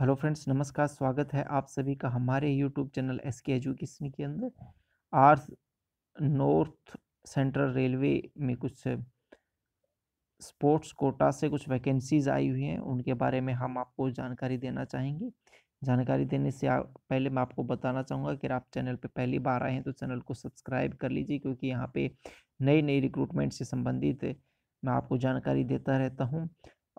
Hello friends, नमस्कार, स्वागत है आप सभी का हमारे YouTube channel S K education के अंदर। आर्स नॉर्थ सेंट्रल रेलवे में कुछ स्पोर्ट्स कोटा से कुछ वैकेंसीज आई हुई हैं, उनके बारे में हम आपको जानकारी देना चाहेंगे। जानकारी देने से पहले मैं आपको बताना चाहूँगा कि आप चैनल पे पहली बार आए हैं तो चैनल को सब्सक्राइब कर लीजिए, क्योंकि यहाँ पे नई नई रिक्रूटमेंट से संबंधित मैं आपको जानकारी देता रहता हूँ।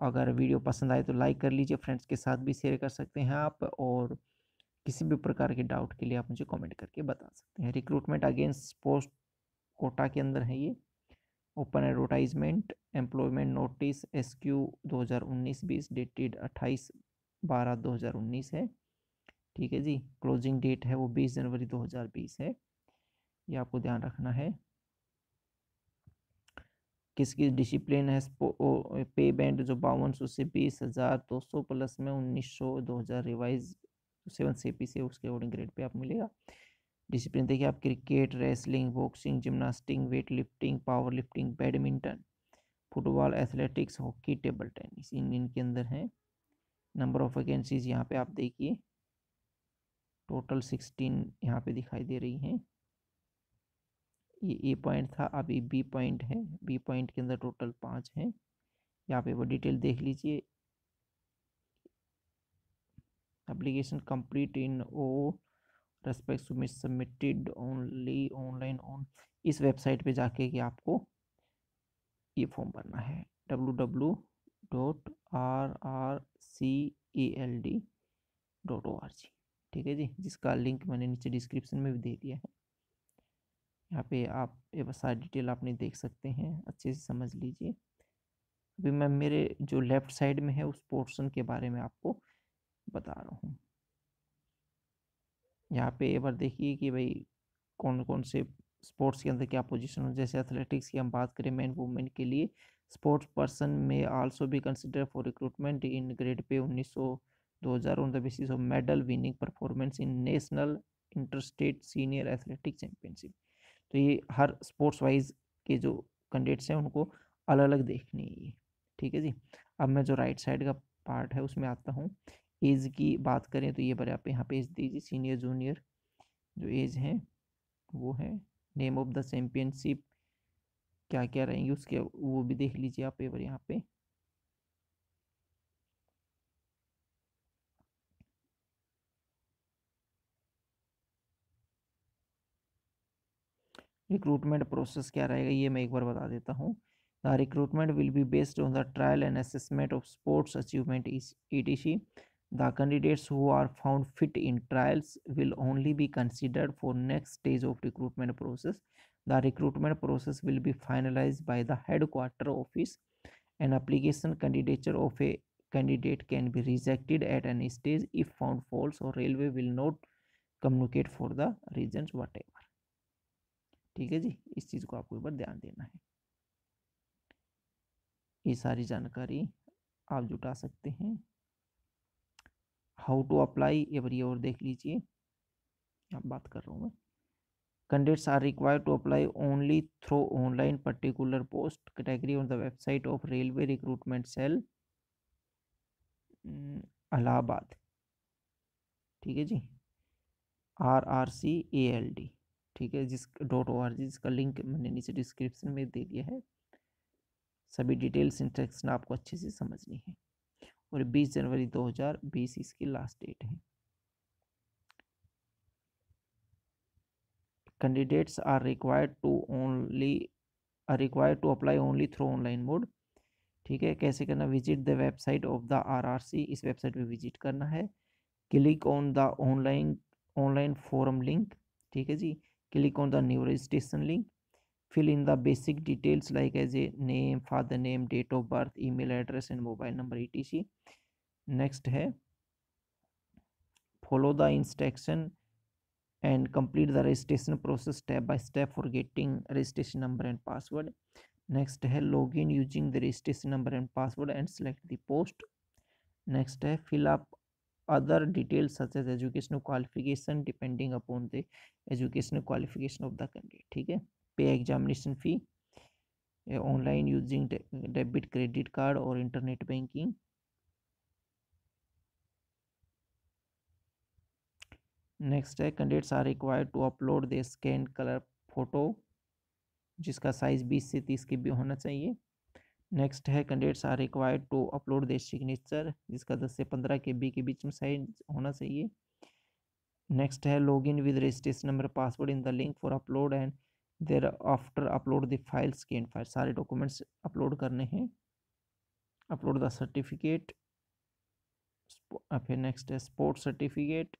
अगर वीडियो पसंद आए तो लाइक कर लीजिए, फ्रेंड्स के साथ भी शेयर कर सकते हैं आप और किसी भी प्रकार के डाउट के लिए आप मुझे कमेंट करके बता सकते हैं। रिक्रूटमेंट अगेंस्ट पोस्ट कोटा के अंदर है ये। Open advertisement, employment notice S Q दो हज़ार उन्नीस बीस, डेटेड अट्ठाईस बारह दो हज़ार उन्नीस है। ठीक है जी, क्लोजिंग डेट है वो बीस जनवरी दो हज़ार बीस है। ये आपको ध्यान रखना है। किस किस डिसिप्लिन है? पे बैंड जो बावन सौ से बीस हज़ार दो सौ प्लस में उन्नीस सौ दो हज़ार रिवाइज सेवन से पी से उसके अकॉर्डिंग ग्रेड पे आप मिलेगा। डिसिप्लिन देखिए, आप cricket, wrestling, boxing gymnastic weight lifting power lifting badminton, football, athletics, hockey, table tennis, इन इनके अंदर हैं। नंबर ऑफ़ वैकेंसीज यहाँ पे आप देखिए, टोटल सिक्सटीन यहाँ पे दिखाई दे रही हैं। ये ए पॉइंट था, अभी बी पॉइंट है बी पॉइंट के अंदर टोटल पाँच हैं। यहाँ पे वो डिटेल देख लीजिए। Application complete in all respect submitted only online on इस वेबसाइट पे जाके कि आपको ये फॉर्म भरना है। W W dot R R C A L D dot O R G ठीक है जी? जिसका लिंक मैंने नीचे डिस्क्रिप्शन में भी दे दिया है। यहाँ पे आप ये सारी डिटेल आपने देख सकते हैं, अच्छे से समझ लीजिए। अभी मैं मेरे जो लेफ़्ट साइड में है, उस पोर्शन के बारे में आपको बता रहा हूँ। यहाँ पे एक बार देखिए कि भाई कौन कौन से स्पोर्ट्स के अंदर क्या पोजीशन हो। जैसे एथलेटिक्स की हम बात करें, मैन वूमेन के लिए स्पोर्ट्स पर्सन में आल्सो भी consider for recruitment in grade pay उन्नीस सौ, दो हज़ार on the basis of medal winning performance in national interstate senior athletic championship तो ये हर स्पोर्ट्स वाइज के जो कैंडिडेट्स हैं, उनको अलग अलग देखनी है ठीक है जी? अब मैं जो राइट साइड का पार्ट है, उसमें आता हूँ। एज की बात करें तो ये बारे आप यहाँ पे एज दीजिए, सीनियर, जूनियर जो एज है, वो है। नेम ऑफ़ द चैम्पियनशिप क्या क्या रहेंगे, उसके वो भी देख लीजिए आप पेपर यहाँ पे। रिक्रूटमेंट प्रोसेस क्या रहेगा, ये मैं एक बार बता देता हूँ। The recruitment will be based on the trial and assessment of sports achievement E T C the candidates who are found fit in trials will only be considered for next stage of recruitment process the recruitment process will be finalise by the headquarter office an application candidature of a candidate can be rejected at any stage if found false or railway will not communicate for the reasons whatever. ठीक है जी? इस चीज़ को आपको एक बार ध्यान देना है। ये सारी जानकारी आप जुटा सकते हैं। हाउ टू अप्लाई ये और देख लीजिए। आप बात कर रहा हूँ मैं। Candidates are required to apply only through online particular post category on the website of railway recruitment cell Allahabad ठीक है जी? R R C A L D ठीक है, जिस डॉट ओ आर जी जिसका लिंक मैंने नीचे डिस्क्रिप्शन में दे दिया है। सभी डिटेल्स, इंस्ट्रक्शन आपको अच्छे से समझनी है। और 20 जनवरी 2020 इसकी लास्ट डेट है। Candidates are required to only are required to apply only through online mode ठीक है, कैसे करना? Visit the website of the RRC इस वेबसाइट पे विज़िट करना है। Click on the online online form link ठीक है जी? Click on the new registration link fill in the basic details like as a name father name date of birth email address and mobile number etc next है follow the instruction and complete the registration process step by step for getting registration number and password next है login using the registration number and password and select the post next है fill up other details such as education qualification depending upon the educational qualification of the candidate ठीक है? Pay examination fee online using debit credit card और internet banking next है candidates are required to upload the scan colour photo जिसका size बीस से तीस के भी होना चाहिए। नेक्स्ट है candidates are required to upload the signature जिसका दस से पंद्रह के बी के बीच में साइज़ होना चाहिए। नेक्स्ट है log in with registration number password in the link for upload and thereafter upload the file scan file सारे डॉक्यूमेंट्स अपलोड करने हैं। अपलोड द सर्टिफिकेट फिर नेक्स्ट है स्पोर्ट सर्टिफिकेट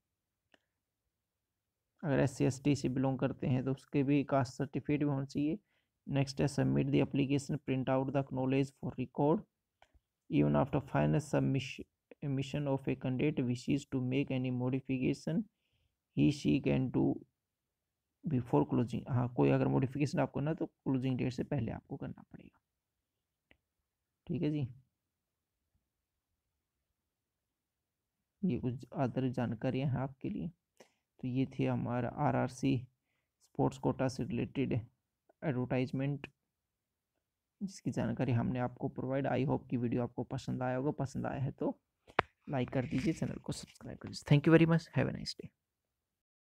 अगर एस सी एस टी से belong करते हैं तो उसके भी कास्ट सर्टिफिकेट भी होना चाहिए। नेक्स्ट है submit the application print out the knowledge for record even after final submission of a candidate wishes to make any modification he she can do before closing हाँ कोई अगर मॉडिफिकेशन आपको करना तो क्लोजिंग डेट से पहले आपको करना पड़ेगा। ठीक है जी? ये कुछ अदर जानकारियाँ हैं आपके लिए। तो ये थे हमारा आरआरसी स्पोर्ट्स कोटा से रिलेटेड एडवर्टाइजमेंट जिसकी जानकारी हमने आपको प्रोवाइड आई होप कि वीडियो आपको पसंद आया होगा, पसंद आया है तो लाइक कर दीजिए चैनल को सब्सक्राइब कर दीजिए। Thank you very much have a nice day